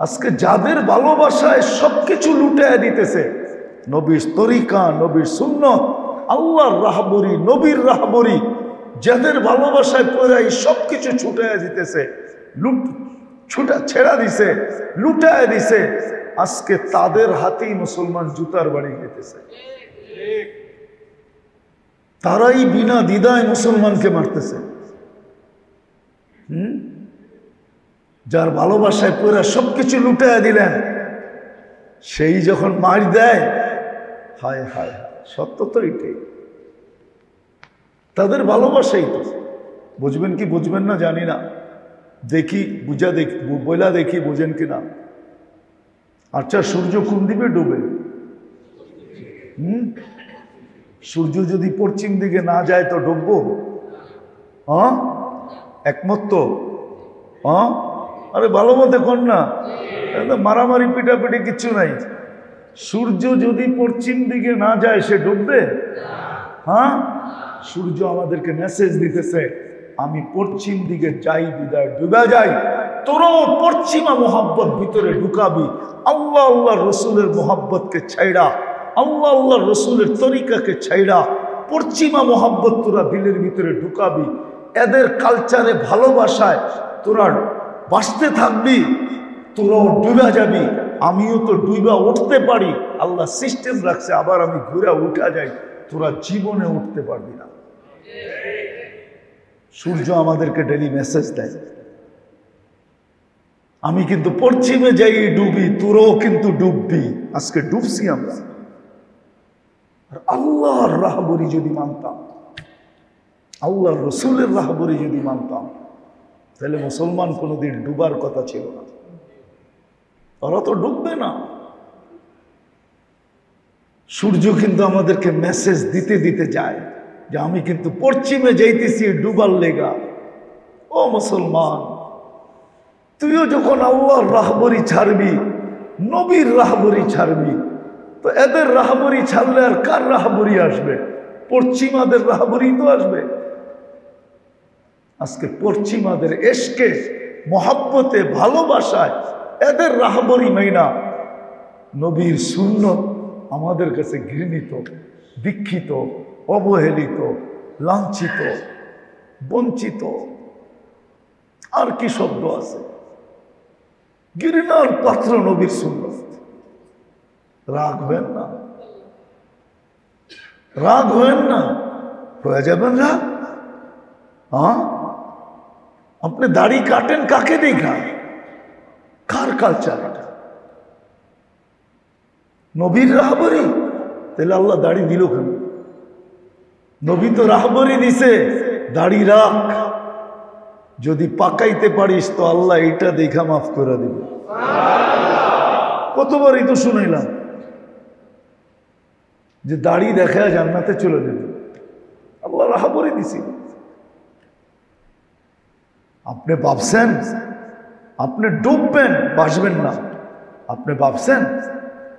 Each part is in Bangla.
আজকে যাদের ভালোবাসায় সবকিছু লুটায় দিতেছে, নবীর তরিকা, নবীর সুন্নত, আল্লাহর রাহবরি, নবীর রাহবরি, যাদের ভালোবাসায় পড়াই সবকিছু ছুটায় দিতেছে, লুট, ছুটা, ছেড়া দিছে, লুটায় দিছে, আজকে তাদের হাতেই মুসলমান জুতার বাড়ি খেতেছে। তারাই বিনা দ্বিধায় মুসলমানকে মারতেছে হুম যার ভালোবাসায় পুরা সবকিছু লুটাইয়া দিলেন, সেই যখন মার দেয়, হায় হায় হায় সত্য তো এটাই। তাদের ভালোবাসাই তো। বুঝবেন কি বুঝবেন না জানি না। দেখি, বুঝা দেখি, বইলা দেখি, বুঝেন কি না আচ্ছা সূর্য কোন দিকে ডুবে? হুম? সূর্য যদি পশ্চিম দিকে না যায় তো ডুববো? হ্যাঁ একমত তো? হ্যাঁ আরে ভালো মতে কর না? মারামারি, পিটাপিটি কিচ্ছু নাই। সূর্য যদি পশ্চিম দিকে না যায়, সে ডুববে? হ্যাঁ? সূর্য আমাদেরকে মেসেজ দিতেছে, আমি পশ্চিম দিকে যাই, বিদায়, ডুবে যাই। তোরও পশ্চিমা মোহাব্বত ভিতরে ঢুকাবি। আল্লাহ আল্লাহ রসুলের মোহাব্বতকে ছাইড়া, আল্লাহ আল্লাহ রসুলের তরিকাকে ছাইড়া পশ্চিমা মোহাব্বত তোরা দিলের ভিতরে ঢুকাবি। এদের কালচারে ভালোবাসায় তোরা বাঁচতে থাকবি, তোরাও ডুবা যাবি, আমিও তো ডুবা উঠতে পারি। আল্লাহ সিস্টেম রাখছে, আবার আমি ঘুরে উঠা যাই তোরা জীবনে উঠতে পারবি না। সূর্য আমাদেরকে ডেলি মেসেজ দেয়। আমি কিন্তু পশ্চিমে যাই, ডুবি, তোরাও কিন্তু ডুববি। আজকে ডুবছি আমরা। আর আল্লাহর রাহবরি যদি মানতাম, আল্লাহর রসুলের রাহবরি যদি মানতাম তাহলে মুসলমান কোনোদিন ডুবার কথা ছিল না। ওরা তো ডুববে না। সূর্য কিন্তু আমাদেরকে মেসেজ দিতে দিতে যায় যে আমি কিন্তু পশ্চিমে যাইতেছি ডুবার লেগা। ও মুসলমান, তুইও যখন আল্লাহর রাহবরি ছাড়বি, নবীর রাহবরি ছাড়বি, তো এদের রাহবরি ছাড়লে আর কার রাহবরি আসবে? পশ্চিমাদের রাহবরি তো আসবে। আজকে পশ্চিমাদের এসকে মহাব্বতে, ভালোবাসায় এদের রাহবরি মেইনা নবীর শূন্য আমাদের কাছে ঘৃণিত, দীক্ষিত, অবহেলিত, লাঞ্ছিত, বঞ্চিত। আর কি শব্দ আছে? ঘৃণার পাত্র নবীর সুন্নত রাগ হবেন না। রাগ হবেন না। হয়ে যাবেন রাগ হ্যাঁ আপনি দাড়ি কাটেন কাকে দেখা? কার কালচার এটা? নবীর রাহবরি? তাহলে আল্লাহ দাড়ি দিল কেন? নবী তো রাহবরি দিছে দাড়ি রাখ। যদি পাকাইতে পারিস তো আল্লাহ এটা দেখা মাফ করে দিবে। কতবারই তো শুনাইলাম যে দাড়ি দেখা জান্নাতে চলে যাবে। আল্লাহ রাহবরি দিছি। আপনি ভাবছেন, আপনি ডুববেন বাসবেন না। আপনি ভাবছেন,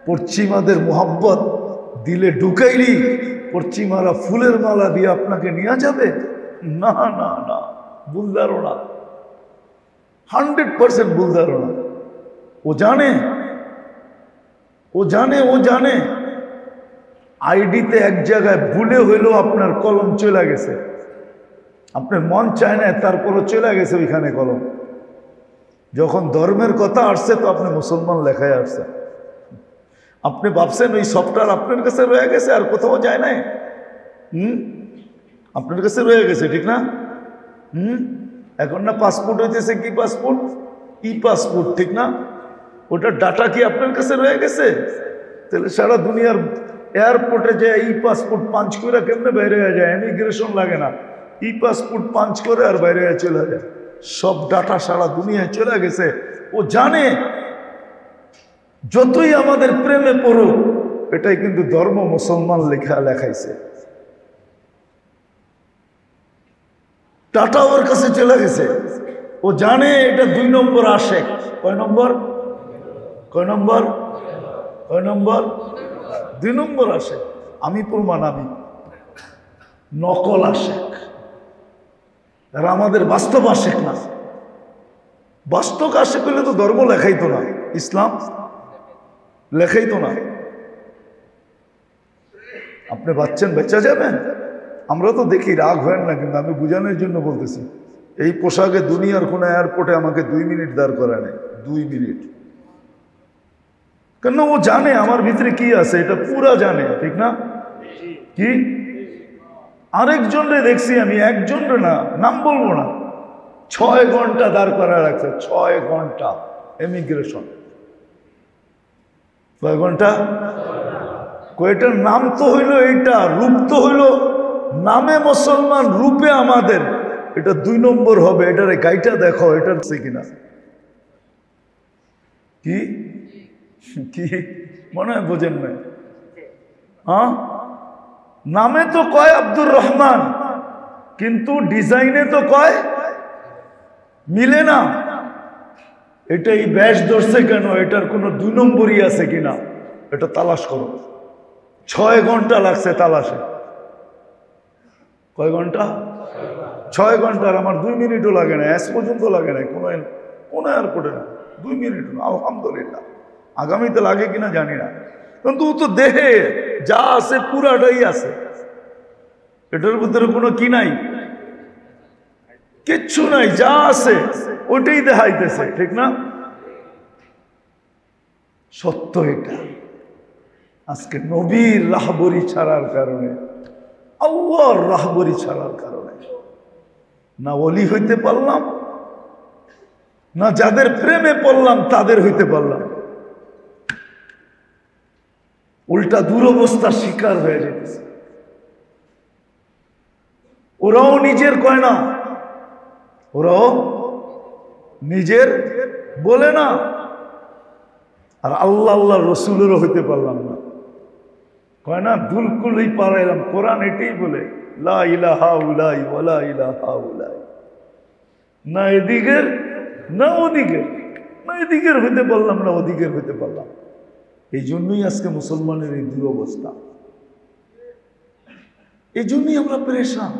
পশ্চিমাদের মোহাব্বত দিলে ঢুকাইলি, পশ্চিমারা ফুলের মালা দিয়ে আপনাকে নিয়ে যাবে? না না না, ভুল ধারণা। হান্ড্রেড পার্সেন্ট ভুল ধারণা। ও জানে ও জানে ও জানে। আইডিতে এক জায়গায় ভুলে হইলেও আপনার কলম চলে গেছে। আপনার মন চায় না, তারপরও চলে গেছে ওইখানে কলম। যখন ধর্মের কথা আসছে, তো আপনি মুসলমান লেখায় আসছে আপনি ভাবছেন ওই সফটওয়্যার আপনার কাছে রয়ে গেছে, আর কোথাও যায় নাই? হুম? আপনার কাছে রয়ে গেছে, ঠিক না? হুম? এখন না পাসপোর্ট হইতেছে কি পাসপোর্ট ই পাসপোর্ট ঠিক না? ওটার ডাটা কি আপনার কাছে রয়ে গেছে? তাহলে সারা দুনিয়ার এয়ারপোর্টে যে ই পাসপোর্ট পাঞ্চ করে কেমনে বাইরে হয়ে যায়? ইমিগ্রেশন লাগে না। ই পাসপোর্ট পাঞ্চ করে আর বাইরে চলে যায়। সব ডাটা সারা দুনিয়ায় চলে গেছে। ও জানে, যতই আমাদের প্রেমে পড়ুক, এটাই কিন্তু ধর্ম মুসলমান লেখা লেখাইছে। টাটা ওর কাছে চলে গেছে। ও জানে এটা দুই নম্বর আসে। কয় নম্বর? কয় নম্বর? কয় নম্বর? দুই নম্বর আসে। আমি প্রমাণ আমি। নকল আশেক এরা আমাদের বাস্তব আশেক না বাস্তব আসে পেলে তো ধর্ম লেখাইতো না, ইসলাম লেখাইতো না। আপনি বাচ্চান বেচা যাবেন আমরা তো দেখি রাগ হয় না, কিন্তু আমি বুঝানোর জন্য বলতেছি, এই পোশাকে দুনিয়ার কোনো এয়ারপোর্টে আমাকে দুই মিনিট দাঁড় করা নেই, দুই মিনিট। কেন ও জানে আমার ভিতরে কি আছে, এটা পুরা জানে, ঠিক না? কি? আরেকজনরে দেখছি আমি একজনরে না নাম বলব না। ছয় ঘণ্টা দাঁড় করা রাখছে ছয় ঘণ্টা এমিগ্রেশন ছয় ঘণ্টা? কয়টার নাম তো হইল এইটা রূপ তো হইল নামে মুসলমান রূপে আমাদের। এটা দুই নম্বর হবে এটারে গাইটা দেখো এটার সে কিনা। কি? কি? মনে হয় বোঝেন না হ্যাঁ? নামে তো কয় আব্দুর রহমান, কিন্তু ডিজাইনে তো কয় মিলে না। এটা এই ব্যাস ধরছে কেন? এটার কোনো দুই নম্বরই আছে কিনা? এটা তালাশ করো। ছয় ঘণ্টা লাগছে তালাশে। কয় ঘণ্টা? ছয় ঘণ্টার আমার দুই মিনিটও লাগে না, এস পর্যন্ত লাগে না। কোনো কোনো এয়ারপোর্টে না। দুই মিনিট না, আলহামদুলিল্লাহ। আগামীতে লাগে কিনা জানি না। কিন্তু তো দেহে। যা আছে পুরাটাই আছে। এটার ভিতরে কোনো কি নাই? কিচ্ছু নাই, যা আছে ওটাই দেখাইতেছে, ঠিক না? সত্য এটা। আজকে নবীর রাহবরি ছাড়ার কারণে, আল্লাহর রাহবরি ছাড়ার কারণে, না অলি হইতে পারলাম, না যাদের প্রেমে পড়লাম তাদের হইতে পারলাম। উল্টা দুরবস্থার শিকার হয়ে যেতেছে। ওরাও নিজের কয় না, ওরাও নিজের বলে না। আর আল্লাহ আল্লাহ রসুলেরও হইতে পারলাম না। কয় না, দুলকুলই পারাইলাম কোরআন এটাই বলে, লা না এদিকের, না ওদিকের। না এদিকের হইতে পারলাম না, ওদিকের হইতে পারলাম এই জন্যই আজকে মুসলমানের এই দুরবস্থা। এই জন্যই আমরা পরেশান।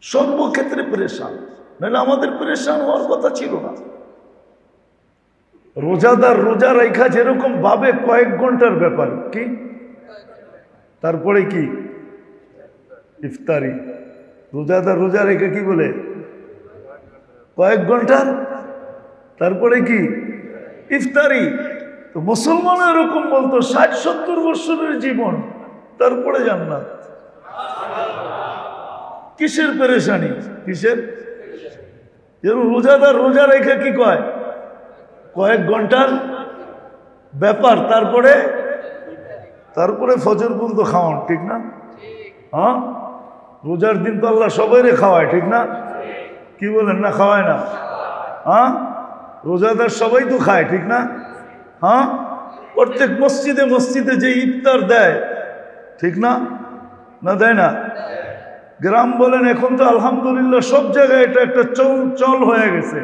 সর্বক্ষেত্রে পরেশান। নাহলে আমাদের পরেশান হওয়ার কথা ছিল না। রোজাদার রোজা রেখা যেরকম ভাবে কয়েক ঘণ্টার ব্যাপার, কি? তারপরে কি? ইফতারি। রোজাদার রোজা রেখা কি বলে? কয়েক ঘণ্টার? তারপরে কি? ইফতারি। তো মুসলমান এরকম বলতো, ষাট, সত্তর বছরের জীবন, তারপরে জান্নাত। কিসের পেরেশানি? কিসের? রোজাদার রোজা রেখে কি কয়? কয়েক ঘণ্টার ব্যাপার, তারপরে? তারপরে ফজর পর্যন্ত খাওয়ান, ঠিক না? হ্যাঁ? রোজার দিন তো আল্লাহ সবাইরে খাওয়ায়, ঠিক না? কি বলেন, না খাওয়ায় না? হ্যাঁ? রোজাদার সবাই তো খায়, ঠিক না? হ্যাঁ? প্রত্যেক মসজিদে মসজিদে যে ইফতার দেয়, ঠিক না? না দেয় না? গ্রাম বলেন, এখন তো আলহামদুলিল্লাহ সব জায়গায় এটা একটা চল চল হয়ে গেছে।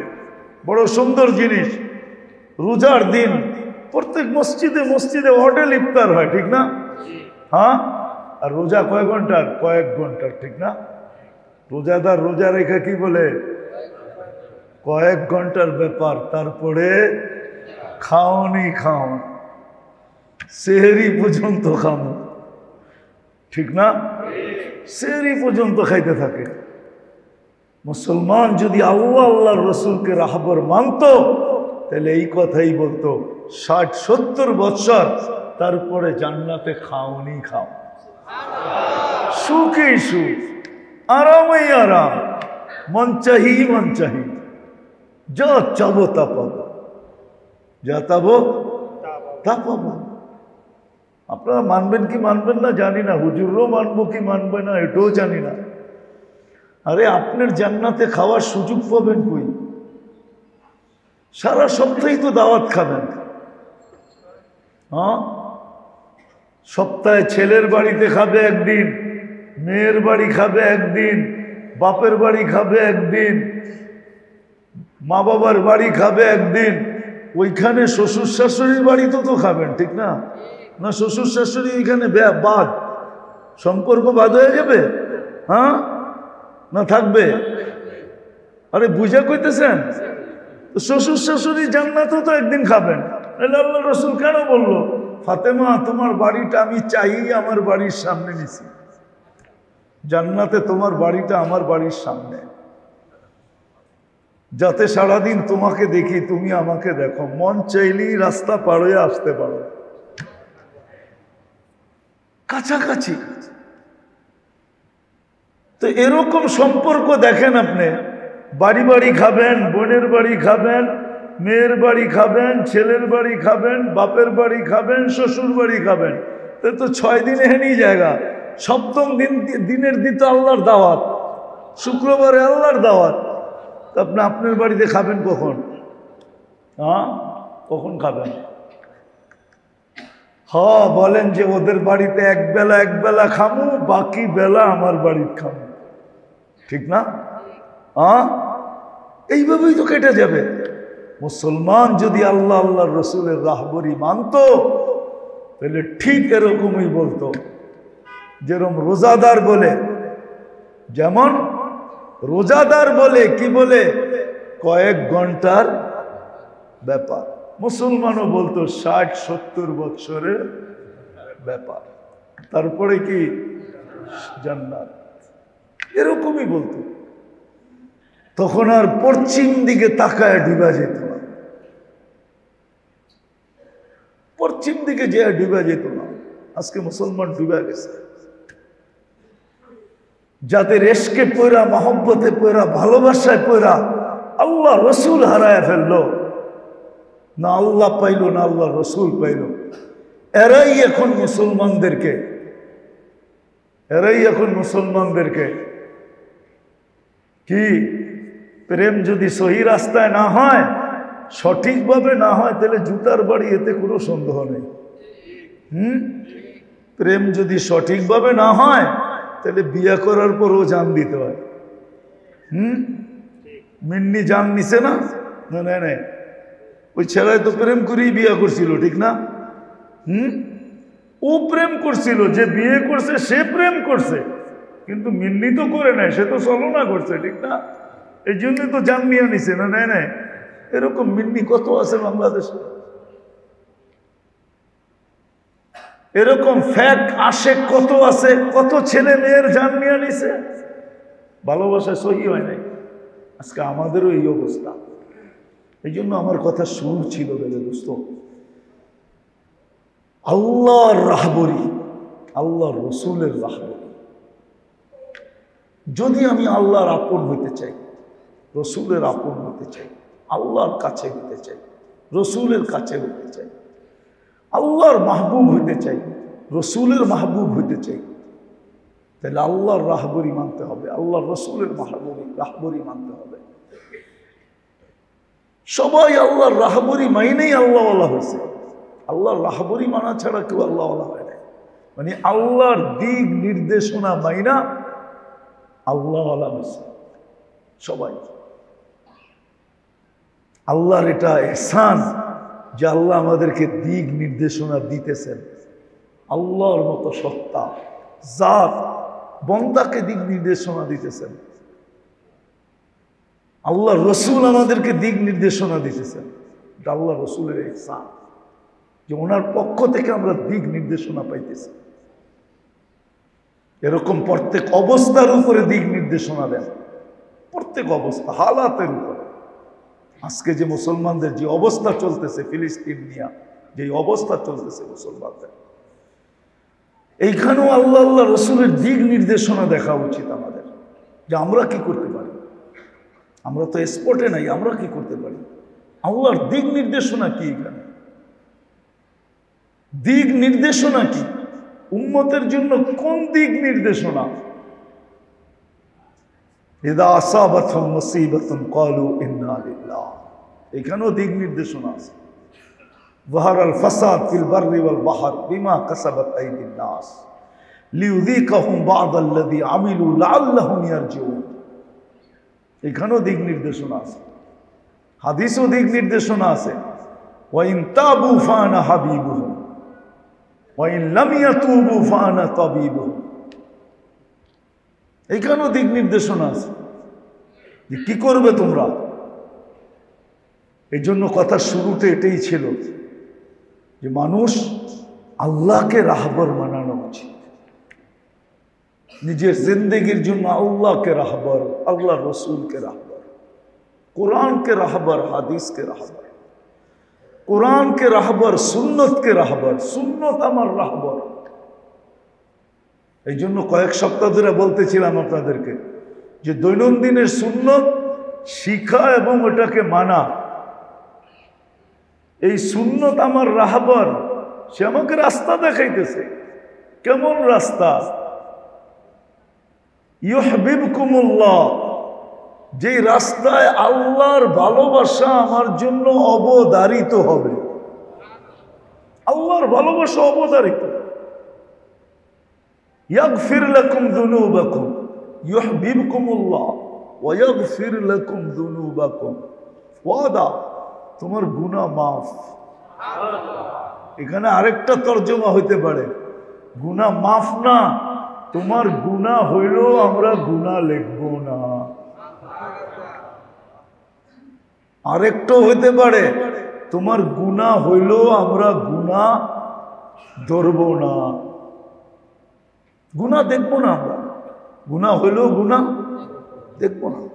বড় সুন্দর জিনিস। রোজার দিন প্রত্যেক মসজিদে মসজিদে হোটেল ইফতার হয়, ঠিক না? হ্যাঁ? আর রোজা কয়েক ঘণ্টার? কয়েক ঘণ্টার, ঠিক না? রোজাদার রোজা রেখা কি বলে? কয়েক ঘণ্টার ব্যাপার। তারপরে খাওনি খাও। সেহেরি পর্যন্ত খাও। ঠিক না? সেহেরি পর্যন্ত খাইতে থাকে। মুসলমান যদি আল্লাহ রসুলকে রাহবর মানত, তাহলে এই কথাই বলতো, ষাট সত্তর বৎসর তারপরে জান্নাতে খাওনি খাও। সুখেই সুখ, আরামেই আরাম, মন চাহি মন চাহি, যা চাবো তা পাবো। যা তাবো তা পাবো। আপনারা মানবেন কি মানবেন না জানি না হুজুরও মানবো কি মানবে না, এটাও জানি না। আরে আপনার জান্নাতে খাওয়ার সুযোগ পাবেন কই? সারা সপ্তাহেই তো দাওয়াত খাবেন। হ্যাঁ? সপ্তাহে ছেলের বাড়িতে খাবে একদিন, মেয়ের বাড়ি খাবে একদিন, বাপের বাড়ি খাবে একদিন, মা বাবার বাড়ি খাবে একদিন ওইখানে শ্বশুর শাশুড়ির বাড়ি তো খাবেন, ঠিক না? না, শ্বশুর শাশুড়ি ওইখানে বাদ। সম্পর্ক বাদ হয়ে যাবে হ্যাঁ? না থাকবে? আরে, বুঝা কইতেছেন? শ্বশুর শাশুড়ি জান্নাতও তো একদিন খাবেন। আল্লাহ রসুল কেন বলল? ফাতেমা, তোমার বাড়িটা আমি চাই, আমার বাড়ির সামনে নিছি। জান্নাতে তোমার বাড়িটা আমার বাড়ির সামনে। যাতে সারাদিন তোমাকে দেখি, তুমি আমাকে দেখো। মন চাইলেই রাস্তা পার হয়ে আসতে পারো। কাছাকাছি। তো এরকম সম্পর্ক দেখেন আপনি। বাড়ি বাড়ি খাবেন, বোনের বাড়ি খাবেন, মেয়ের বাড়ি খাবেন, ছেলের বাড়ি খাবেন, বাপের বাড়ি খাবেন, শ্বশুর বাড়ি খাবেন। তো তো ছয় দিনে হেনি জায়গা। সপ্তম দিন, দিনের দিত আল্লাহর দাওয়াত। শুক্রবারে আল্লাহর দাওয়াত। আপনি আপনার বাড়িতে খাবেন কখন? হ্যাঁ? কখন খাবেন? হ বলেন যে ওদের বাড়িতে এক বেলা এক বেলা খামু, বাকি বেলা আমার বাড়ির খামু। ঠিক না? হ্যাঁ? এইভাবেই তো কেটে যাবে। মুসলমান যদি আল্লাহ আল্লাহ রসুলের রাহবরি মানত, তাহলে ঠিক এরকমই বলতো। যেরকম রোজাদার বলে, যেমন রোজাদার বলে কি বলে? কয়েক ঘণ্টার ব্যাপার। মুসলমানও বলতো ষাট, সত্তর বৎসরের ব্যাপার। তারপরে কি? জান্নাত। এরকমই বলতো। তখন আর পশ্চিম দিকে তাকায় ডুবা যেত না। পশ্চিম দিকে যে ডুবা যেত না। আজকে মুসলমান ডুবা গেছে। যাদের এসকে পয়রা মহব্বতে পয়রা ভালোবাসায় পয়রা আল্লাহ রসুল হারায় ফেলল। না আল্লাহ পাইল, না আল্লাহ রসুল পাইল। এরাই এখন মুসলমানদেরকে, এরাই এখন মুসলমানদেরকে কি প্রেম যদি সহি রাস্তায় না হয়, সঠিকভাবে না হয়, তাহলে জুতার বাড়ি এতে কোনো সন্দেহ নেই। হুম? প্রেম যদি সঠিকভাবে না হয় তাহলে বিয়ে করার পরও জান দিতে হয়। হুম? মিন্নি জান নিছে না? না ওই ছেলে তো প্রেম করেই বিয়ে করছিল, ঠিক না? হুম? ও প্রেম করছিল, যে বিয়ে করছে, সে প্রেম করছে। কিন্তু মিন্নি তো করে নেয় সে তো চলনা করছে, ঠিক না? এই জন্যই তো জান নিয়ে নিছে, না নেয় নেয় এরকম মিন্নি কত আছে বাংলাদেশে? এরকম ফ্যাক আসে, কত আছে, কত ছেলে মেয়ের জান নিয়ে নিছে? ভালোবাসা সহি হয় নাই। আজকে আমাদেরও এই অবস্থা। এই জন্য আমার কথা সুর ছিল বেলে দোস্ত। আল্লাহর রাহবরি আল্লাহ রসুলের রাহবরি। যদি আমি আল্লাহর আপন হইতে চাই, রসুলের আপন হতে চাই, আল্লাহর কাছে হইতে চাই, রসুলের কাছে হইতে চাই আল্লাহর মাহবুব হইতে চাই, রসুলের মাহবুব হইতে চাই। তাহলে আল্লাহর রাহবরি মানতে হবে, আল্লাহর রসুলের মাহবুবি, রাহবরি মানতে হবে। সবাই আল্লাহর রাহবরি মাইনেই আল্লাহওয়ালা হয়েছে। আল্লাহর রাহবরি মানা ছাড়া কেউ আল্লাহওয়ালা হয় না মানে আল্লাহর দিক নির্দেশনা মাইনা আল্লাহওয়ালা হয়েছে সবাই। আল্লাহর এটা এহসান যে আল্লাহ আমাদেরকে দিক নির্দেশনা দিতেছেন। আল্লাহর মতো সত্তা, জাত, বন্দাকে দিক নির্দেশনা দিতেছেন। আল্লাহ রসুল আমাদেরকে দিক নির্দেশনা দিতেছেন। এটা আল্লাহ রসুলের এহসান যে ওনার পক্ষ থেকে আমরা দিক নির্দেশনা পাইতেছি। এরকম প্রত্যেক অবস্থার উপরে দিক নির্দেশনা দেন। প্রত্যেক অবস্থা, হালাতের উপরে। আজকে যে মুসলমানদের যে অবস্থা চলতেছে ফিলিস্তিন নিয়া যে অবস্থা চলতেছে মুসলমানদের। এইখানেও আল্লাহ আল্লাহ রসুলের দিক নির্দেশনা দেখা উচিত আমাদের, যে আমরা কি করতে পারি। আমরা তো স্পটে নাই, আমরা কি করতে পারি? আল্লাহর দিক নির্দেশনা কি এখানে? দিক নির্দেশনা কি? উন্মতের জন্য কোন দিক নির্দেশনা? এদা আসাবাথম মুসিবতম কলু ইন্নালিল্লাহ এখানেও দিক নির্দেশনা আছে ظهر الفساد في البر والبحر بما كسبت أيدي الناس ليذيقهم بعض الذي عملوا لعلهم يرجعون এখানেও দিক নির্দেশনা আছে হাদিসও দিক নির্দেশনা আছে ওয়াইন তাবু ফানা হাবিবুহুম ওয়াইন লাম ইয়াতুবু ফানা তাবিবুহুম এখানেও দিক নির্দেশনা আছে যে কি করবে তোমরা? এই জন্য কথা শুরুতে এটাই ছিল যে মানুষ আল্লাহকে রাহবর মানানো উচিত। নিজের জিন্দগির জন্য আল্লাহকে রাহবর আল্লাহ রসুলকে রাহবর, কোরআনকে রাহবর, হাদিসকে রাহবর, কোরআনকে রাহবর, সুন্নতকে রাহবর, সুন্নত আমার রাহবর। এই জন্য কয়েক সপ্তাহ ধরে বলতেছিলাম আপনাদেরকে যে দৈনন্দিনের সুন্নত শিখা এবং ওটাকে মানা। এই সুন্নত আমার রাহবর, সে আমাকে রাস্তা দেখাইতেছে। কেমন রাস্তা? ইহবিব কুমুল্লাহ যেই রাস্তায় আল্লাহর ভালোবাসা আমার জন্য অবদারিত হবে। আল্লাহর ভালোবাসা অবদারিত। ইয়াগফির লাকুম যুনুবাকুম ইউহিব্বুকুমুল্লাহ ওয়া ইয়াগফির লাকুম যুনুবাকুম ওয়াদা, তোমার গুনাহ মাফ। এখানে আরেকটা তর্জমা হইতে পারে। গুনাহ মাফ না, তোমার গুনাহ হইল আমরা গুনাহ লিখব না। আরেকটা হইতে পারে, তোমার গুণা হইল আমরা গুণা ধরব না। গুণা দেখব না আমরা। গুণা হইলেও গুণা দেখব না।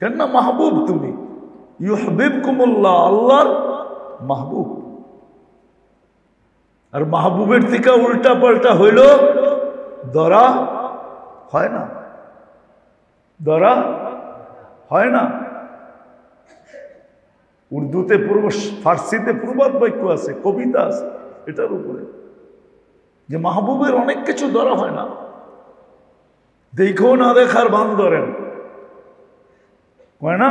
কেন না মাহবুব তুমি। ইউহবিব কুমুল্লাহ আল্লাহর মাহবুব। আর মাহবুবের থেকে উল্টা পাল্টা হইল দরা হয় না। দরা হয় না। উর্দুতে পূর্ব, ফার্সিতে প্রবাদ বাক্য আছে, কবিতা আছে, এটার উপরে। যে মাহবুবের অনেক কিছু ধরা হয় না। দেখো না দেখার বান ধরেন। কয় না?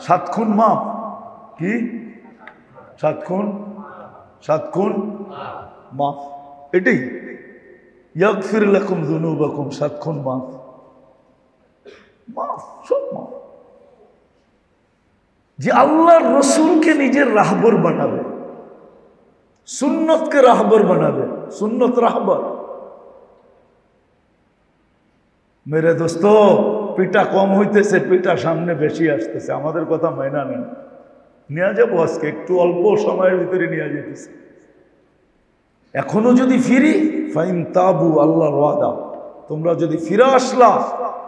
সাত খুন মাপ। কি? সাত খুন? সাত খুন? মাপ। এটাই। ইয়াক ফির লাকুম দুনুবাকুম সাত খুন মাপ। মাফ সব মাফ যে আল্লাহর রসুলকে নিজের রাহবর বানাবে। সুন্নতকে রাহবর বানাবে। সুন্নত রাহবর। মেরে দোস্ত পিটা কম হইতেছে পিটা সামনে বেশি আসতেছে। আমাদের কথা মাইনা নেন। নিয়ে যাব আজকে, একটু অল্প সময়ের ভিতরে নিয়ে যেতেছে। এখনও যদি ফিরি, ফাইন তাবু, আল্লাহর ওয়াদা। তোমরা যদি ফিরে আসলা,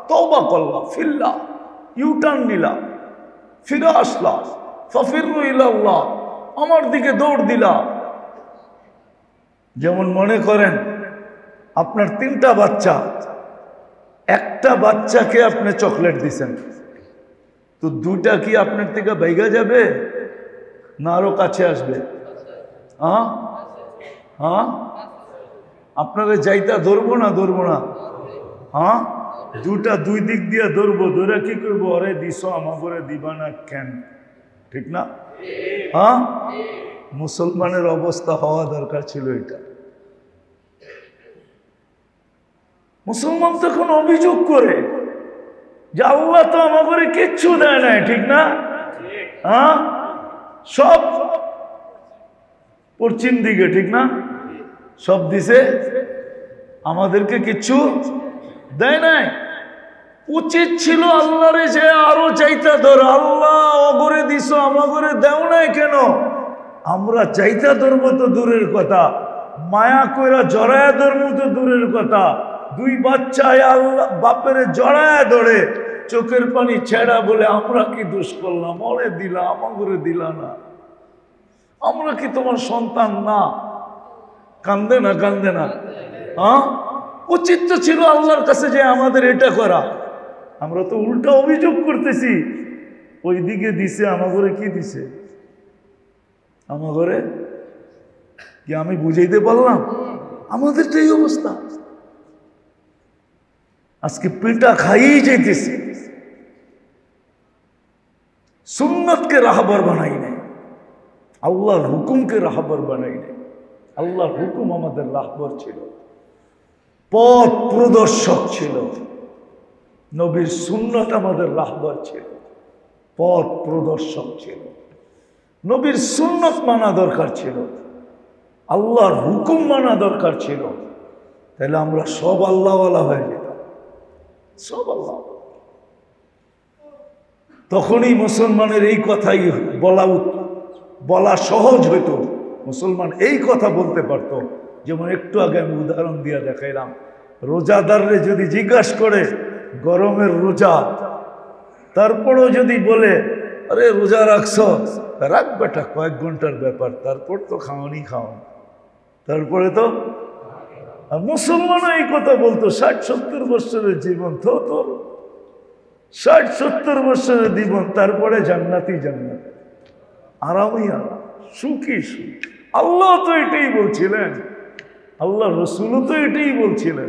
তওবা করলা, ফিরলা ইউটার্ন নিলা, ফিরে আসলা ইল্লাহ আমার দিকে দৌড় দিলা যেমন মনে করেন, আপনার তিনটা বাচ্চা, একটা বাচ্চাকে আপনি চকলেট দিছেন। তো দুটা কি আপনার থেকে বাইগা যাবে, না আরও কাছে আসবে? হ্যাঁ হ্যাঁ আপনারা যাইতা ধরবো না ধরবো না? হ্যাঁ দুটা দুই দিক দিয়ে ধরবো ধরে কি করব? অরে দিস আমাগরে দিবা না কেন? ঠিক না? হ্যাঁ মুসলমানের অবস্থা হওয়া দরকার ছিল এটা। মুসলমান তখন অভিযোগ করে যে আল্লাহ তো আমাকে কিচ্ছু দেয় নাই, ঠিক না? হ্যাঁ? সব পশ্চিম দিকে, ঠিক না? সব দিছে আমাদেরকে কিচ্ছু দেয় নাই। উচিত ছিল আল্লাহরে যে আরও চাইতা ধর। আল্লাহ অগরে দিস আমাগরে দেও নাই কেন? আমরা চাইতা ধরবো তো দূরের কথা, মায়া কইরা জড়ায়া ধরবো তো দূরের কথা। দুই বাচ্চা আল্লাহ বাপের জড়ায় ধরে, চোখের পানি ছেড়া বলে আমরা কি দোষ করলাম? অরে দিলা, আমাগরে দিলা না। আমরা কি তোমার সন্তান না? কান্দে না কান্দে না। হ্যাঁ? উচিত তো ছিল আল্লাহর কাছে যে আমাদের এটা করা। আমরা তো উল্টা অভিযোগ করতেছি। ওই দিকে দিছে, আমাগরে কি দিছে? আমাগরে কি আমি বুঝাইতে পারলাম? আমাদের তো এই অবস্থা। আজকে পিটা খাইয়েই যেতেছি সুন্নতকে রাহবর বানাই নাই। আল্লাহর হুকুমকে রাহবর বানাই নাই। আল্লাহর হুকুম আমাদের রাহবর ছিল। পথ প্রদর্শক ছিল। নবীর সুন্নত আমাদের রাহবর ছিল। পথ প্রদর্শক ছিল। নবীর সুন্নত মানা দরকার ছিল। আল্লাহর হুকুম মানা দরকার ছিল। তাহলে আমরা সব আল্লাহওয়ালা হয়ে যেতাম। সব আল্লাহ তখনই মুসলমানের এই কথাই বলা বলা সহজ হইতো। মুসলমান এই কথা বলতে পারত। যেমন একটু আগে আমি উদাহরণ দিয়ে দেখাইলাম। রোজাদাররে যদি জিজ্ঞাসা করে, গরমের রোজা? তারপরও যদি বলে আরে রোজা রাখছ? রাখ বেটা, কয়েক ঘণ্টার ব্যাপার, তারপর তো খাওয়ানি খাওয়ান। তারপরে তো? মুসলমানও এই কথা বলতো, ষাট সত্তর বছরের জীবন, তো তো। ষাট সত্তর বছরের জীবন, তারপরে জান্নাতি জান্নাত। আরামই আরাম সুখী সুখ। আল্লাহ তো এটাই বলছিলেন। আল্লাহ রসুলও তো এটাই বলছিলেন।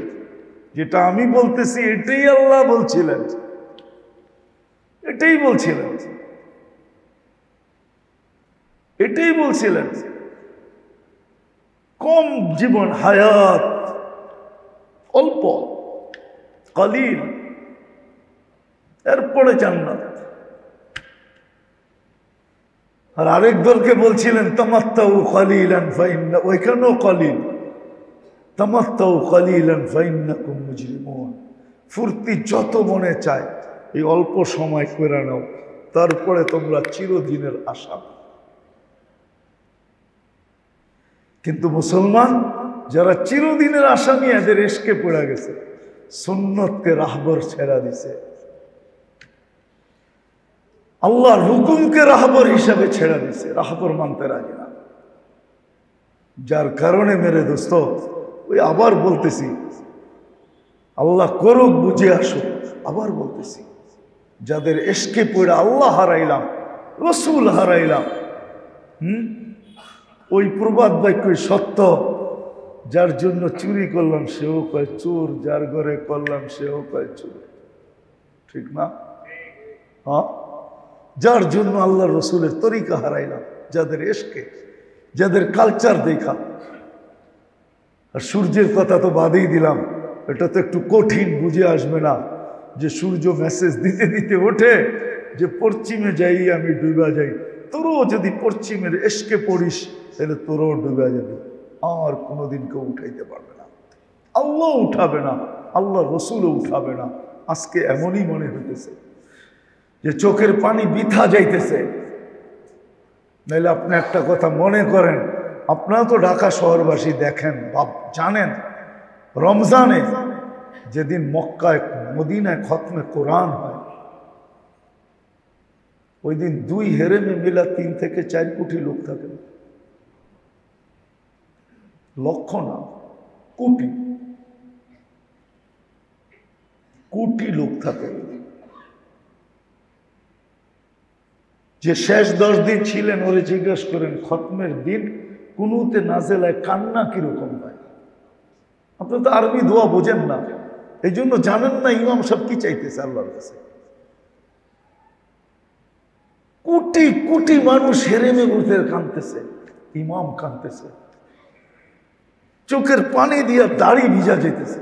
যেটা আমি বলতেছি, এটাই আল্লাহ বলছিলেন। এটাই বলছিলেন। এটাই বলছিলেন। কম জীবন হায়াত, অল্প, কলিল, এরপরে জান্নাত। আর আরেক দলকে বলছিলেন, তামাত্তাউ ফাইন্না, ওইখানেও কলিল। তামাত্তাউ মুজরিমুন। ফুর্তি যত মনে চায়, এই অল্প সময় করে নাও, তারপরে তোমরা চিরদিনের আশা কিন্তু মুসলমান যারা চিরদিনের আসামি এদের এসকে পড়ে গেছে, সুন্নতকে রাহবর ছেড়া দিছে। আল্লাহর হুকুমকে রাহবর হিসাবে ছেড়ে দিছে, রাহবর মানতে রাজি না। যার কারণে মেরে দোস্ত, ওই আবার বলতেছি, আল্লাহ করুক বুঝে আসুক, আবার বলতেছি, যাদের এসকে পড়ে আল্লাহ হারাইলাম, রসুল হারাইলাম, হুম? ওই প্রবাদ বাক্যই সত্য, যার জন্য চুরি করলাম, সেও কয় চোর, যার ঘরে করলাম, সেও কয় চোর। ঠিক না? হ্যাঁ? যার জন্য আল্লাহ রসুলের তরিকা হারাইলাম, যাদের এসকে, যাদের কালচার দেখা। আর সূর্যের কথা তো বাদেই দিলাম, এটা তো একটু কঠিন, বুঝে আসবে না যে সূর্য মেসেজ দিতে দিতে ওঠে, যে পশ্চিমে যাই, আমি ডুবা যাই। তোরও যদি পশ্চিমের এসকে পড়িস, তাহলে তোরও ডুবা যাবে। আর কোনোদিন কেউ উঠাইতে পারবে না। আল্লাহ উঠাবে না, আল্লাহ রসুলও উঠাবে না। আজকে এমনই মনে হইতেছে যে চোখের পানি বিথা যাইতেছে। নাহলে আপনি একটা কথা মনে করেন, আপনারা তো ঢাকা শহরবাসী দেখেন, বাপ জানেন, রমজানে যেদিন মক্কায়, মদিনায় খতমে কোরআন হয় ওই দিন দুই হেরেমে মিলা তিন থেকে চার কোটি লোক থাকে। লক্ষ না কোটি। কোটি লোক থাকে। যে শেষ দশ দিন ছিলেন, ওরে জিজ্ঞেস করেন, খতমের দিন কুনুতে নাজেলায় কান্না কীরকম হয়? আপনি তো আরবি দোয়া বোঝেন না। এই জন্য জানেন না ইমাম সব কি চাইতেছে আল্লাহর কাছে। কোটি কোটি মানুষ হেরেমে উঠে কাঁদতেছে, ইমাম কাঁদতেছে। চোখের পানি দিয়া দাড়ি ভিজা যেতেছে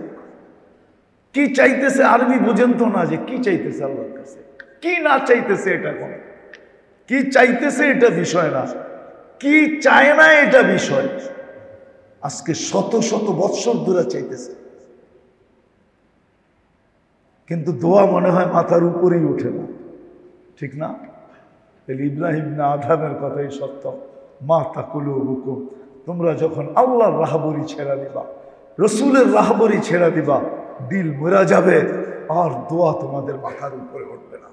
কি চাইতেছে আরবি বোঝেন তো না যে কি চাইতেছে আল্লাহর কাছে? কি না চাইতেছে এটা কোন? কি চাইতেছে এটা বিষয় না। কি চায় না এটা বিষয়। আজকে শত শত বৎসর ধরে চাইতেছে। কিন্তু দোয়া মনে হয় মাথার উপরেই ওঠে না। ঠিক না? তাহলে ইব্রাহিম না আধামের কথাই সত্য। মা তাকুলু হুকুম তোমরা যখন আল্লাহর রাহাবরি ছেড়া দিবা, রসুলের রাহাবরি ছেড়া দিবা, দিল মরা যাবে, আর দোয়া তোমাদের মাথার উপরে উঠবে না।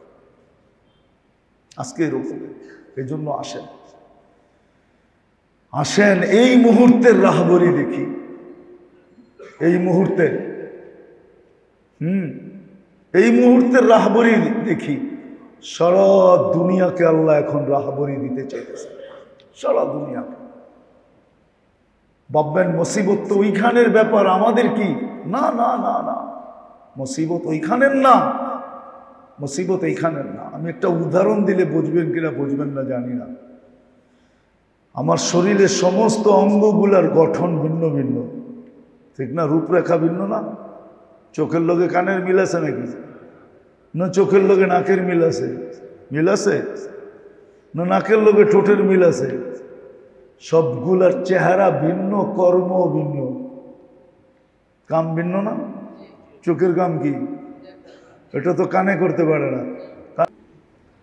আজকে এরকম এই জন্য আসেন। আসেন, এই মুহূর্তের রাহবরি দেখি। এই মুহূর্তে, হুম, এই মুহূর্তের রাহবরি দেখি। সারা দুনিয়াকে আল্লাহ এখন রাহবরি দিতে চাইতেছে। সারা দুনিয়াকে। ভাববেন, মুসিবত তো ওইখানের ব্যাপার, আমাদের কি? না না না না। মুসিবত ওইখানের না। মুসিবত এইখানের না। আমি একটা উদাহরণ দিলে বুঝবেন কিনা, বুঝবেন না, জানি না। আমার শরীরের সমস্ত অঙ্গগুলার গঠন ভিন্ন ভিন্ন। ঠিক না? রূপরেখা ভিন্ন না? চোখের লোকে কানের মিল আছে নাকি? না চোখের লোকে নাকের মিল আছে? মিল আছে? না নাকের লোকে ঠোঁটের মিল আছে? সবগুলার চেহারা ভিন্ন, কর্ম ভিন্ন। কাম ভিন্ন না? চোখের কাম কি? এটা তো কানে করতে পারে না।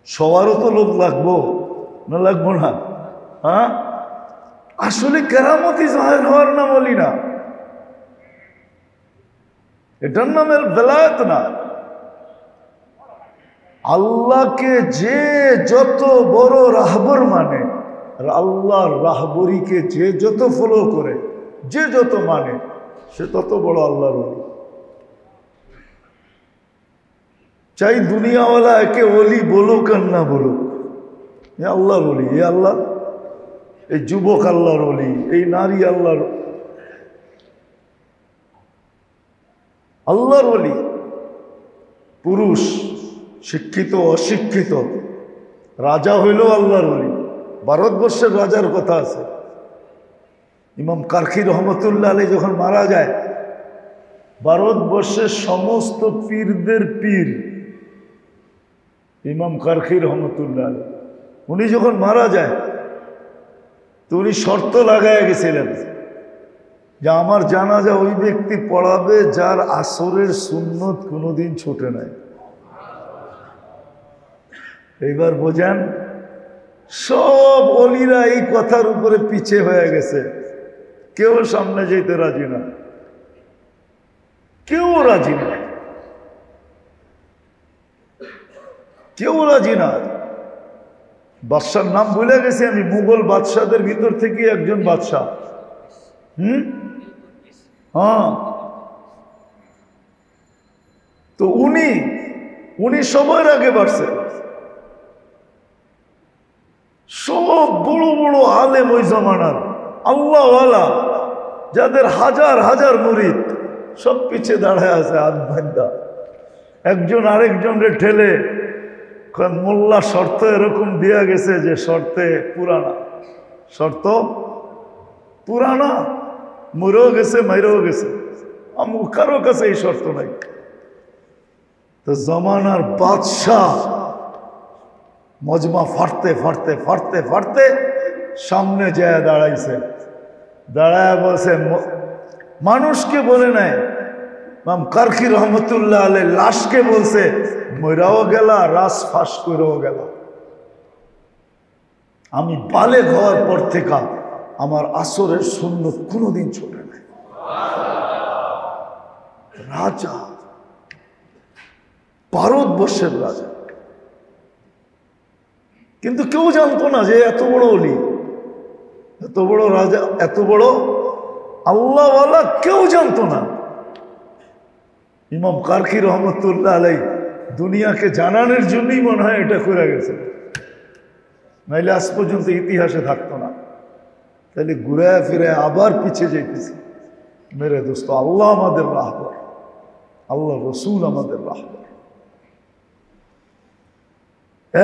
সবারও তো লোক লাগবো, না লাগবো না? হ্যাঁ? আসলে কেরামতি জাহের হওয়ার নাম বলি না। এটার নামের বেলায়ত না। আল্লাহকে যে যত বড় রাহবর মানে আর আল্লাহর রাহবরিকে যে যত ফলো করে, যে যত মানে সে তত বড় আল্লাহর চাই দুনিয়াওয়ালা একে অলি বলুক আর না বলুক। এ আল্লাহর ওলি, এ আল্লাহ এই যুবক আল্লাহর অলি এই নারী আল্লাহর। আল্লাহর ওলি, পুরুষ। শিক্ষিত অশিক্ষিত। রাজা হইল আল্লাহর ওলি ভারতবর্ষের রাজার কথা আছে। ইমাম কারখি রহমতুল্লাহ আলী যখন মারা যায়, ভারতবর্ষের সমস্ত পীরদের পীর ইমাম কারখি রহমতুল্লাহ আলী। উনি যখন মারা যায়, তো উনি শর্ত লাগাইয়া গেছিলেন যে আমার জানাজা ওই ব্যক্তি পড়াবে যার আসরের সুন্নত কোনোদিন ছোটে নাই। এইবার বোঝেন, সব অলিরা এই কথার উপরে পিছে হয়ে গেছে। কেউ সামনে যেতে রাজি না। কেউ রাজি না। কেউ রাজি না। বাদশার নাম ভুলে গেছি আমি, মুঘল বাদশাদের ভিতর থেকে একজন বাদশাহ। হুম? হ্যাঁ। তো উনি উনি সময়ের আগে বাড়ছে। সব বড় বড় আলেম ওই জমানার। আল্লাহওয়ালা, যাদের হাজার হাজার মুরিদ, সব পিছে দাঁড়ায় আছে আধবান্ধা একজন আরেকজনের ঠেলে মোল্লা শর্ত এরকম দেয়া গেছে যে শর্তে পুরানা। শর্ত? পুরানা? মরেও গেছে, মাইরেও গেছে। আমি কারও কাছে এই শর্ত নাই। তো জমানার বাদশাহ মজমা ফাটতে ফাটতে ফাটতে ফাটতে সামনে যায় দাঁড়াইছে। দাঁড়ায় বলছে মানুষকে বলে নাই। মাম কারখি রহমতুল্লাহ আলে লাশকে বলছে, মরাও গেলা রাস ফাঁস করেও গেলা। আমি বালে হওয়ার পর থেকে আমার আসরের শূন্য কোনোদিন ছোটে নাই। রাজা, ভারতবর্ষের রাজা। কিন্তু কেউ জানতো না যে এত বড় অলি, এত বড় রাজা, এত বড় আল্লাহওয়ালা কেউ জানতো না। ইমাম কারকি রহমতুল্লাহ আলাই দুনিয়াকে জানানোর জন্যই মনে হয় এটা করে গেছে। নাইলে আজ পর্যন্ত ইতিহাসে থাকতো না। তাহলে ঘুরে ফিরে আবার পিছিয়ে যাইতেছি। মেরে দোস্ত, আল্লাহ আমাদের রাহবর। আল্লাহ রসুল আমাদের রাহবর।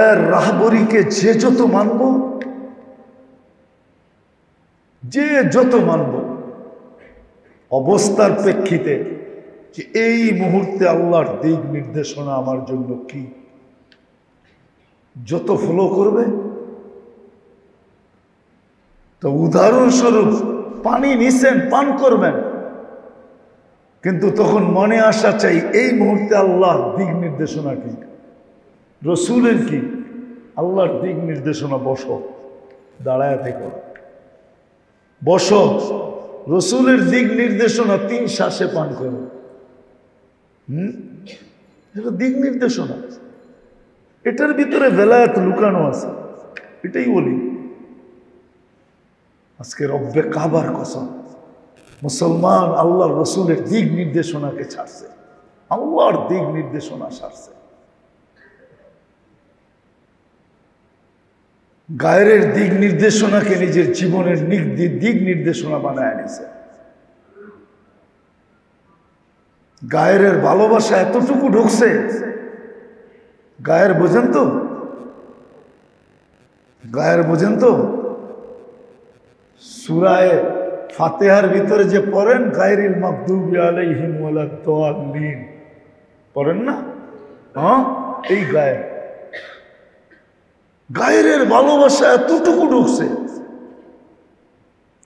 রাহবরিকে যে যত মানব, যে যত মানব, অবস্থার প্রেক্ষিতে যে এই মুহূর্তে আল্লাহর দিক নির্দেশনা আমার জন্য কি? যত ফলো করবে, তো উদাহরণস্বরূপ পানি নিছেন, পান করবেন, কিন্তু তখন মনে আসা চাই এই মুহূর্তে আল্লাহ দিক নির্দেশনা কি? রসুলের কি? আল্লাহর দিক নির্দেশনা, বস, দাঁড়ায় থেকে। বস, রসুলের দিক নির্দেশনা তিন শ্বাসে পান করো। হুম? এটা দিক নির্দেশনা। এটার ভিতরে বেলায়াত লুকানো আছে। এটাই বলি আজকে রব্বে কাবার কসম। মুসলমান আল্লাহর রসুলের দিক নির্দেশনাকে ছাড়ছে। আল্লাহর দিক নির্দেশনা ছাড়ছে। গায়ের দিক নির্দেশনাকে নিজের জীবনের দিক নির্দেশনা বানায় নিছে গায়ের ভালোবাসা এতটুকু ঢুকছে। গায়ের বোঝেন তো? গায়ের বোঝেন তো? সুরায় ফাতেহার ভিতরে যে পড়েন, গায়রিল মাকদুবি আলাইহিম ওয়ালা দাল্লিন। পড়েন না? হ্যাঁ? এই গায়ের গায়ের ভালোবাসা এতটুকু ঢুকছে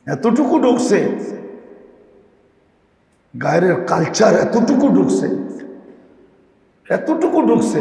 এতটুকু ঢুকছে গায়ের কালচার এতটুকু ঢুকছে এতটুকু ঢুকছে।